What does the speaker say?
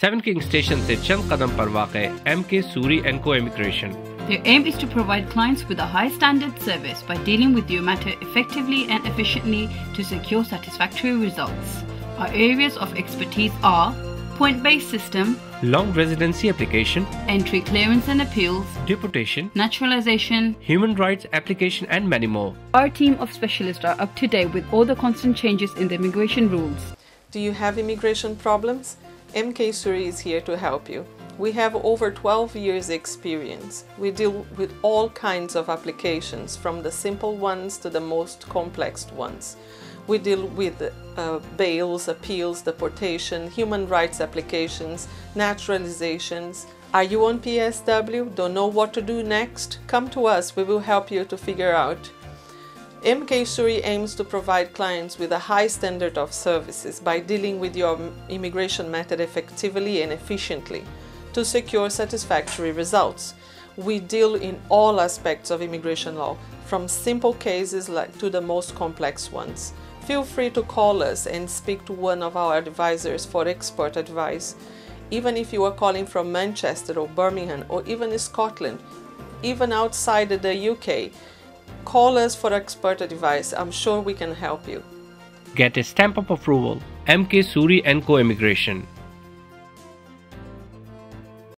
Seven Kings Station से चंद कदम पर MK Suri के Immigration. Their aim is to provide clients with a high standard service by dealing with your matter effectively and efficiently to secure satisfactory results. Our areas of expertise are point based system, long residency application, entry clearance and appeals, deportation, naturalization, human rights application, and many more. Our team of specialists are up to date with all the constant changes in the immigration rules. Do you have immigration problems? MK Suri is here to help you. We have over 12 years experience. We deal with all kinds of applications, from the simple ones to the most complex ones. We deal with uh, bails, appeals, deportation, human rights applications, naturalizations. Are you on PSW? Don't know what to do next? Come to us, we will help you to figure out. MK Suri aims to provide clients with a high standard of services by dealing with your immigration matter effectively and efficiently to secure satisfactory results. We deal in all aspects of immigration law, from simple cases to the most complex ones. Feel free to call us and speak to one of our advisors for expert advice. Even if you are calling from Manchester or Birmingham or even Scotland, even outside the UK, call us for expert advice. I'm sure we can help you. Get a stamp of approval. MK Suri Co Immigration.